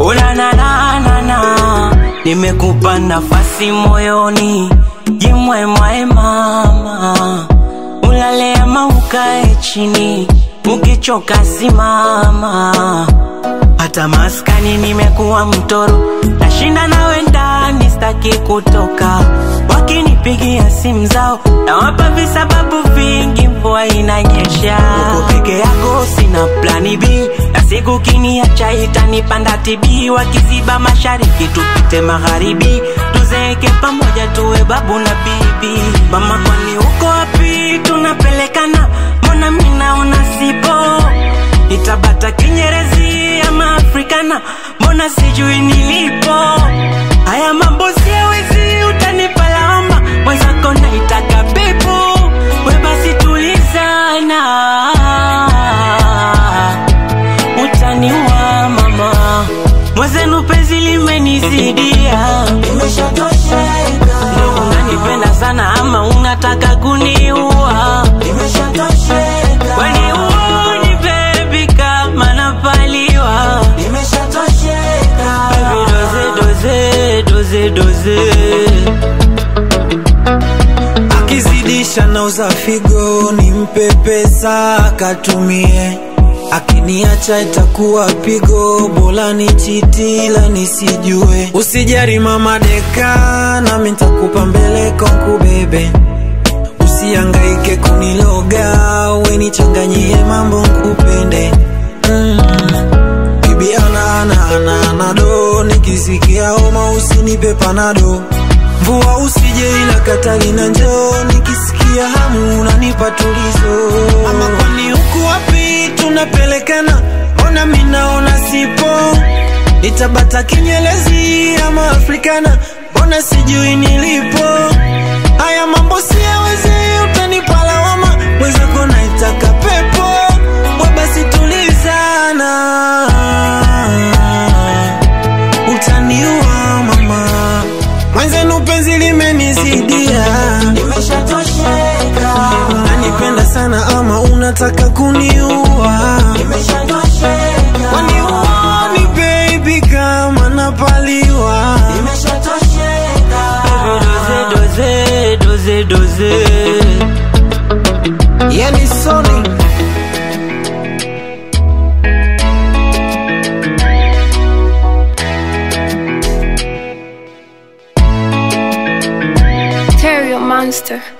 ulanananana nimekupa nafasi moyoni. Jimwemwae mama ulale ama ukae chini ukichoka simama hata maskani nimekuwa mtoro nashinda nawe ndani staki kutoka. Wakinipigia simu zao nawapa visababu vingi mvua inanyesha. Uko peke yako sina plani b siku kiniacha itanipanda tibi wakiziba mashariki tupite magharibi. Tuzeeke pamoja tuwe babu na bibi. Mama kwani uko wapi? Tunapelekana. Mbona minaona sipo? Nitabata kinyerezi ama afrikana? Mbona sijui nilipo? Haya mambo siawezi mwezenu penzi limenizidia Nimeshatosheka, unanipenda sana ama unataka kuniua? Nimeshatosheka, Kwani uoni baby kama napaliwa? Nimeshatosheka. Baby doze doze doze doze. Akizidisha na uzafigo nimpe pesa akatumie akiniacha itakuwa pigo bola ni chitila nisijue. Usijari mama deka nami ntakupa mbele konkubebe usiangaike kuniloga wenichanganyie mambo nkupende. Mm. bibi ana ana ana anado nikisikia homa usinipe panado. Mvua usije ila katali na njoo nikisikia hamu unanipa tulizo. Ama kwani huku tunapelekana mbona minaona sipo? Nitabata kinyelezi ama afrikana mbona sijui nilipo? Haya mambo siyawezi utanipa lawama mwenzako naitaka pepo. We basi tulizana utaniua mama. Mwenzenu penzi limenizidia. Nimeshatosheka, nanipenda sana ama doze doze yani soni Monster.